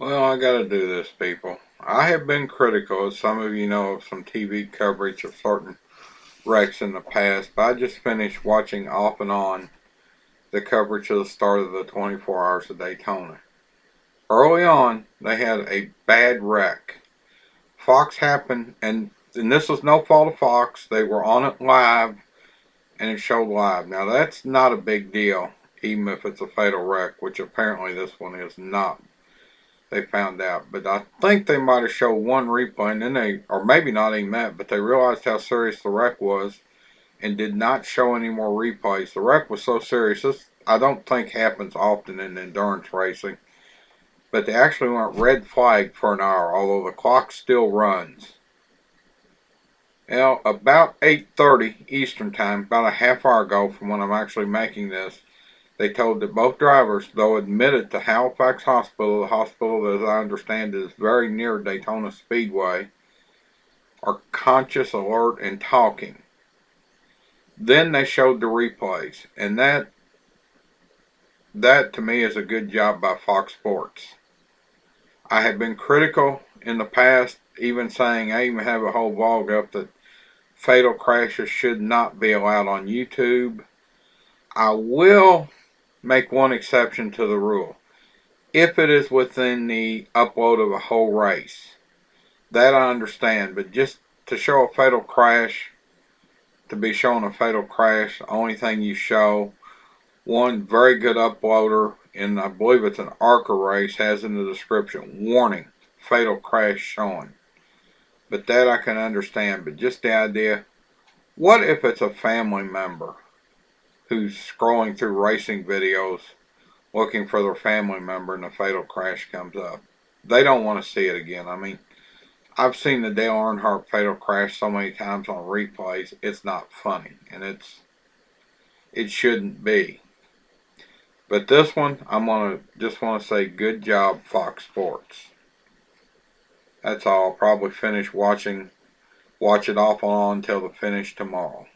Well, I gotta do this, people. I have been critical, as some of you know, of some TV coverage of certain wrecks in the past, but I just finished watching off and on the coverage of the start of the 24 Hours of Daytona. Early on, they had a bad wreck. Fox happened, and, and this was no fault of Fox. They were on it live, and it showed live. Now, that's not a big deal, even if it's a fatal wreck, which apparently this one is not they found out. But I think they might have showed one replay, and then they, or maybe not even that, but they realized how serious the wreck was and did not show any more replays. The wreck was so serious, this I don't think happens often in endurance racing. But they actually went red flag for an hour, although the clock still runs. Now, about 8.30 Eastern Time, about a half hour ago from when I'm actually making this, they told that both drivers, though admitted to Halifax Hospital, the hospital as I understand is very near Daytona Speedway, are conscious, alert, and talking. Then they showed the replays, and that that to me is a good job by Fox Sports. I have been critical in the past, even saying I even have a whole blog up that fatal crashes should not be allowed on YouTube. I will make one exception to the rule. If it is within the upload of a whole race, that I understand, but just to show a fatal crash, to be showing a fatal crash, the only thing you show, one very good uploader, and I believe it's an ARCA race, has in the description, warning, fatal crash shown. But that I can understand, but just the idea, what if it's a family member? Who's scrolling through racing videos looking for their family member and a fatal crash comes up. They don't want to see it again. I mean, I've seen the Dale Earnhardt fatal crash so many times on replays, it's not funny. And it's, it shouldn't be. But this one, I'm to just want to say good job, Fox Sports. That's all. I'll probably finish watching, watch it off and on until the finish tomorrow.